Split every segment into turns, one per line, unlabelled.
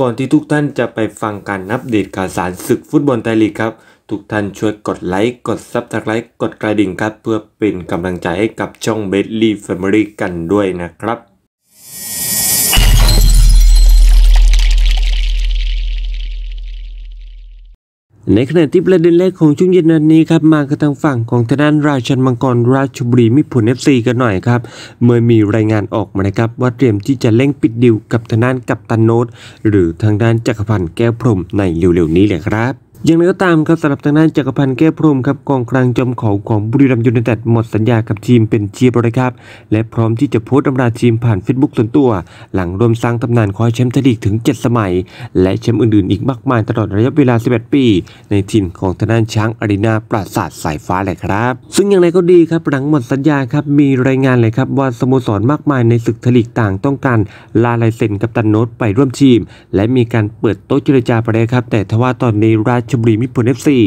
ก่อนที่ทุกท่านจะไปฟังการอัปเดตข่าวสารศึกฟุตบอลไทยลีกครับ ทุกท่านช่วยกดไลค์ กด subscribe กดกระดิ่งครับ เพื่อเป็นกำลังใจให้กับช่องเบสลีแฟมิลี่กันด้วยนะครับ ในขณะที่ประเด็นแรกของช่วงเย็นวันนี้ครับมากันทางฝั่งของทางด้านราชันมังกรราชบุรีมิตรผลเอฟซีกันหน่อยครับเมื่อมีรายงานออกมานะครับว่าเตรียมที่จะเร่งปิดดีลกับทางด้านกัปตันโนตหรือทางด้านจักรพันธ์แก้วพรมในเร็วๆนี้เลยครับ อย่างไรก็ตามครับสำหรับทางด้านจักรพันธ์แก้วพรมครับกองกลางจอมเก๋าของบุรีรัมย์ยูไนเต็ดหมดสัญญากับทีมเป็นที่เรียบร้อยครับ และพร้อมที่จะโพสต์อำลาทีมผ่านเฟซบุ๊กส่วนตัว หลังร่วมสร้างตำนานคว้าแชมป์ไทยลีกถึง 7 สมัย และแชมป์อื่นๆ อีกมากมายตลอดระยะเวลา 11 ปี ในทีมของทางด้านช้างอารีนาปราสาทสายฟ้าเลยครับ ซึ่งอย่างไรก็ดีครับหลังหมดสัญญาครับมีรายงานเลยครับว่าสโมสรมากมายในศึกไทยลีกต่างต้องการล่าลายเซ็นกัปตันโน้ตไปร่วมทีม และมีการเปิดโต๊ะเจรจาไปแล้วครับแต่ทว่าตอนนี้ราชบุรีมิตรผลเอฟซี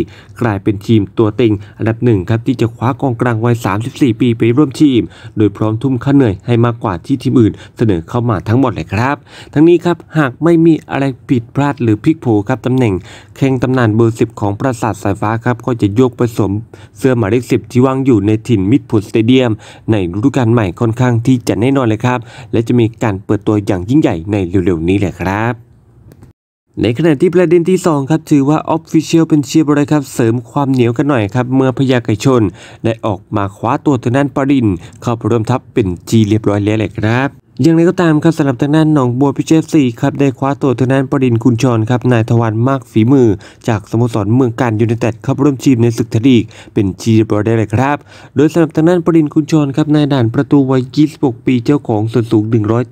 กลายเป็นทีมตัวเต็งอันดับหนึ่งครับที่จะคว้ากองกลางวัย 34 ปีไปร่วมทีม โดยพร้อมทุ่มค่าเหนื่อยให้มากกว่าที่ทีมอื่นเสนอเข้ามาทั้งหมดเลยครับ ทั้งนี้ครับหากไม่มีอะไรผิดพลาดหรือพลิกโผครับตำแหน่งแข้งตำนานเบอร์ 10 ของปราสาทสายฟ้าครับก็จะยกไปสวมเสื้อหมายเลข10 ที่วางอยู่ในถิ่นมิตรผลสเตเดียม ในฤดูกาลใหม่ค่อนข้างที่จะแน่นอนเลยครับ และจะมีการเปิดตัวอย่างยิ่งใหญ่ในเร็วๆนี้แหละครับ ในขณะที่ประเด็นที่ 2 ครับ ถือว่า Official เป็นเชียร์บริครับ เสริมความเหนียวกันหน่อยครับ เมื่อพยาไก่ชน ได้ออกมาคว้าตัวทางด้านปรินเข้าร่วมทัพเป็นจีเรียบร้อยแล้วแหละครับ อย่างไรก็ตามครับสำหรับทางด้านหนองบัวพิเชษสี่ครับได้คว้าตัวทางด้านปรินคุณชรครับนายทวันมากฝีมือ จากสโมสรเมืองการยูไนเต็ดเข้าร่วมทีมในศึกไทยลีกเป็นจีเรียบร้อยได้เลยครับ โดยสำหรับทางด้านปรินคุณชรครับนายด่านประตูวัย 26 ปีเจ้าของส่วนสูง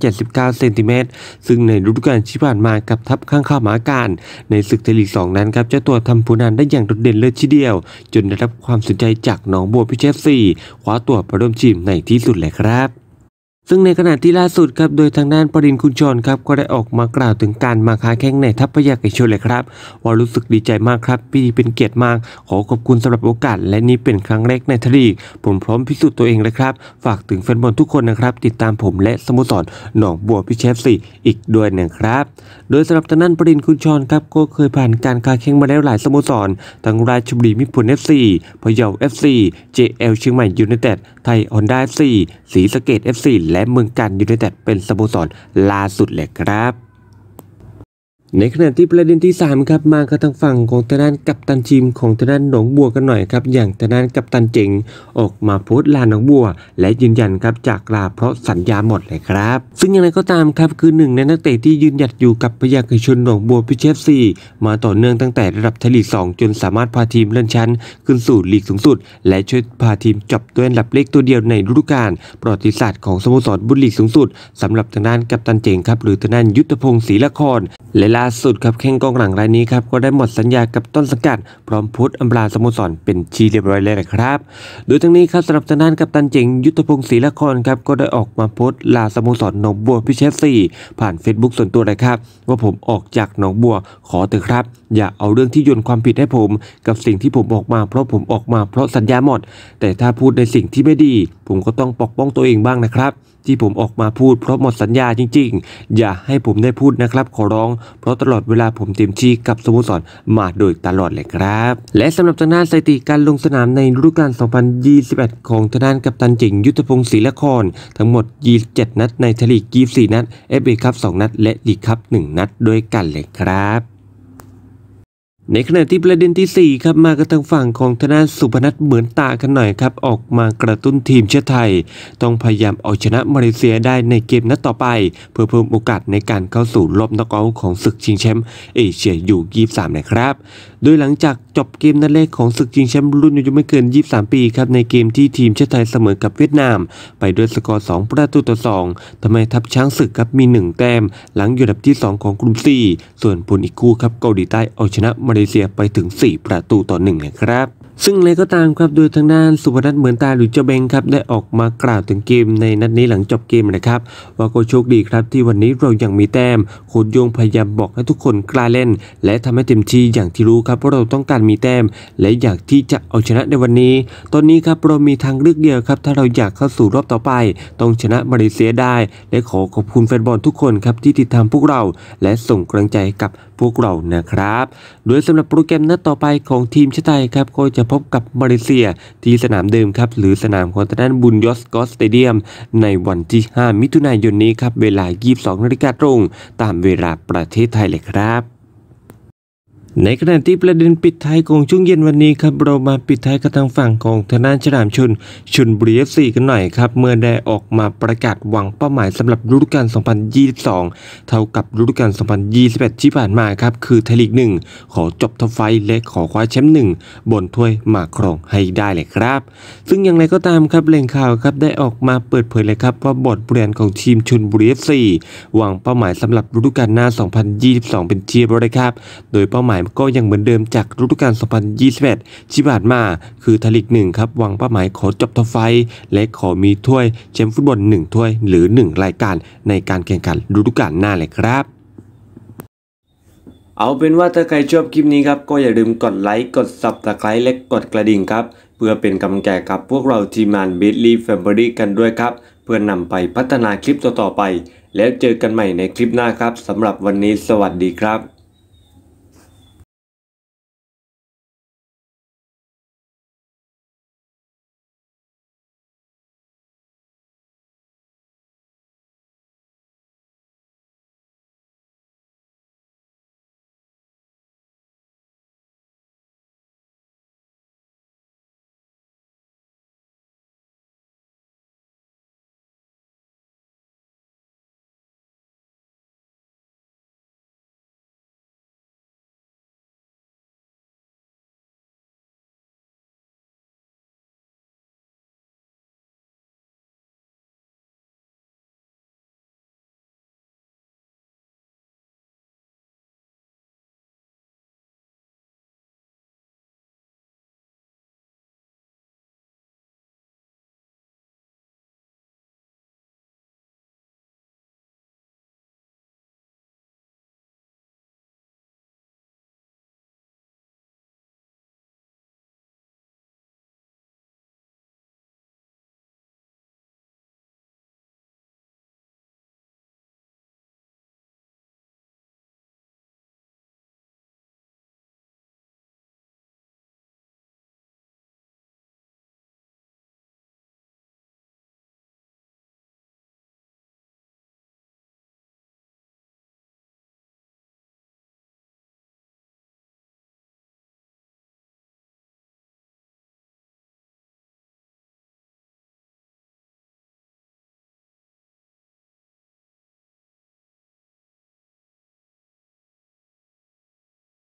179 เซนติเมตรซึ่งในฤดูกาลที่ผ่านมากับทัพข้างข้าวหมาการในศึกไทยลีก 2 นั้นครับเจ้าตัวทำผลงานได้อย่างโดดเด่นเลยทีเดียว จนได้รับความสนใจจากหนองบัวพิเชษสี่คว้าตัวไปร่วมทีมในที่สุดเลยครับ ซึ่งในขณะที่ล่าสุดครับโดยทางด้านปรินคุณชรครับก็ได้ออกมากล่าวถึงการมาค้าแข่งในทัพพยาไก่ชนเลยครับว่ารู้สึกดีใจมากครับพี่เป็นเกียรติมาก ขอขอบคุณสำหรับโอกาส และนี่เป็นครั้งแรกในไทยลีกผมพร้อมพิสูจน์ตัวเองเลยครับ ฝากถึงแฟนบอลทุกคนนะครับ ติดตามผมและสโมสรหนองบัวพิชญเอฟซีอีกด้วยนะครับ โดยสำหรับทางด้านปรินคุณชรครับก็เคยผ่านการค้าแข้งมาแล้วหลายสโมสรทั้งราชบุรีมิตรผลเอฟซีพะเยาเอฟซีเจเอลเชียงใหม่ยูไนเต็ดไทยฮอนด้าเอฟซีศรีสะเกษเอฟซีและเมืองกาญจน์ยูไนเต็ดเป็นสโมสรล่าสุดเลยครับ ในขณะที่ประเด็นที่ 3 ครับมากับทางฝั่งของทางด้านกัปตันทีมของทางด้านหนองบัวกันหน่อยครับ อย่างทางด้านกัปตันเจ๋งออกมาโพสต์ลาหนองบัว และยืนยันครับจากลาเพราะสัญญาหมดเลยครับ ซึ่งอย่างไรก็ตามครับคือหนึ่งในนักเตะที่ยืนหยัดอยู่กับพยาไกชนหนองบัวพิเชฟซีมาต่อเนื่องตั้งแต่ระดับทลีก2จนสามารถพาทีมเลื่อนชั้น ขึ้นสู่ลีกสูงสุด และช่วยพาทีมจบด้วยอันดับเลขตัวเดียวในฤดูกาลประวัติศาสตร์ของสโมสรบุรีสูงสุดสำหรับทางด้านกัปตันเจ๋งครับหรือทางด้านยุทธพงศ์ศรีละครและล่าสุดครับแข่งกองหลังรายนี้ครับก็ได้หมดสัญญากับต้นสังกัด พร้อมพุทอำลาสโมสรเป็นชีเรียบร้อยเลยนะครับ โดยทั้งนี้ครับสำหรับทางด้านกัปตันเจ๋งยุทธพงศ์ศรีละครครับก็ได้ออกมาโพสต์ลาสโมสรหนองบัวพิเชษสี่ผ่าน Facebook ส่วนตัวเลยครับว่าผมออกจากหนองบัวขอเถอะครับ อย่าเอาเรื่องที่โยนความผิดให้ผม กับสิ่งที่ผมออกมา เพราะผมออกมาเพราะสัญญาหมด แต่ถ้าพูดในสิ่งที่ไม่ดี ผมก็ต้องปกป้องตัวเองบ้างนะครับ ที่ผมออกมาพูดเพราะหมดสัญญาจริง ๆ อย่าให้ผมได้พูดนะครับ ขอร้อง เพราะตลอดเวลาผมเต็มที่กับสโมสรมาโดยตลอดเลยครับ และสำหรับทางด้านสถิติการลงสนามในฤดูกาล 2021 ของทางด้านกัปตันจิงยุทธพงศ์ศรีละคร ทั้งหมด 27 นัดในทลีก24 นัด FA คัพ2นัด และลีกคัพ1นัดด้วยกันเลยครับ ในขณะที่ประเด็นที่ 4 ครับมากันทางฝั่งของธนาสุพนัทเหมือนตากันหน่อยครับ ออกมากระตุ้นทีมชาติไทย ต้องพยายามเอาชนะมาเลเซียได้ในเกมนัดต่อไป เพื่อเพิ่มโอกาสในการเข้าสู่รอบน็อกเอาท์ของศึกชิงแชมป์เอเชียยู23นะครับ โดยหลังจากจบเกมนัดแรกของศึกชิงแชมป์รุ่นอายุไม่เกิน 23 ปีครับในเกมที่ทีมชาติไทยเสมอกับเวียดนาม ไปด้วยสกอร์ 2 ประตูต่อ 2ทำให้ทัพช้างศึกครับมี 1 แต้ม หลังอยู่อันดับที่ 2 ของกลุ่ม 4 ส่วนผลอีกคู่ครับเกาหลีใต้เอาชนะมาเลเซียไปถึง 4 ประตูต่อ1นะครับ ซึ่งอะไรก็ตามครับโดยทางด้านสุพนัทเหมือนตาหรือเจ้าเบงครับได้ออกมากล่าวถึงเกมในนัดนี้หลังจบเกมนะครับ ว่าก็โชคดีครับที่วันนี้เรายังมีแต้มโค้ชโยงพยายามบอกให้ทุกคนกล้าเล่น และทำให้เต็มที่อย่างที่รู้ครับว่าเราต้องการมีแต้ม และอยากที่จะเอาชนะในวันนี้ ตอนนี้ครับเรามีทางเลือกเดียวครับ ถ้าเราอยากเข้าสู่รอบต่อไป ต้องชนะมาเลเซียได้ และขอขอบคุณแฟนบอลทุกคนครับที่ติดตามพวกเรา และส่งกำลังใจกับพวกเรานะครับ โดยสำหรับโปรแกรมนัดต่อไปของทีมชาติไทยครับก็จะพบกับมาเลเซียที่สนามเดิมครับหรือสนามของทางด้านบุญยอสกอสเตเดียม ในวันที่ 5 มิถุนายนนี้ครับเวลา 22นาฬิกาตรง ตามเวลาประเทศไทยเลยครับ ในขณะที่ประเด็นปิดท้ายของช่วงเย็นวันนี้ครับเรามาปิดท้ายกับทางฝั่งของทางด้านฉลามชนชลบุรีเอฟซีกันหน่อยครับ เมื่อได้ออกมาประกาศวางเป้าหมายสำหรับฤดูกาล 2022 เท่ากับฤดูกาล 2021 ที่ผ่านมาครับ คือไทยลีกหนึ่งขอจบ top five และขอคว้าแชมป์หนึ่งบอลถ้วยมาครองให้ได้เลยครับ ซึ่งอย่างไรก็ตามครับแหล่งข่าวครับได้ออกมาเปิดเผยเลยครับว่าบอร์ดบริหารของทีมชลบุรีเอฟซีวางเป้าหมายสำหรับฤดูกาลหน้า 2022 เป็นเรียบร้อยครับ โดยเป้าหมายก็ยังเหมือนเดิมจากฤดูกาล 2021 ที่ผ่านมาคือทลีกหนึ่งครับวางเป้าหมายขอจบท็อปไฟและขอมีถ้วยแชมป์ฟุตบอล 1 ถ้วยหรือ 1 รายการในการแข่งขันฤดูกาลหน้าเลยครับเอาเป็นว่าถ้าใครชอบคลิปนี้ครับ ก็อย่าลืมกดไลค์ กด subscribe และกดกระดิ่งครับ เพื่อเป็นกำลังใจกับพวกเราทีมงาน b i t l y Family กันด้วยครับ เพื่อนำไปพัฒนาคลิปต่อๆไป แล้วเจอกันใหม่ในคลิปหน้าครับสำหรับวันนี้สวัสดีครับ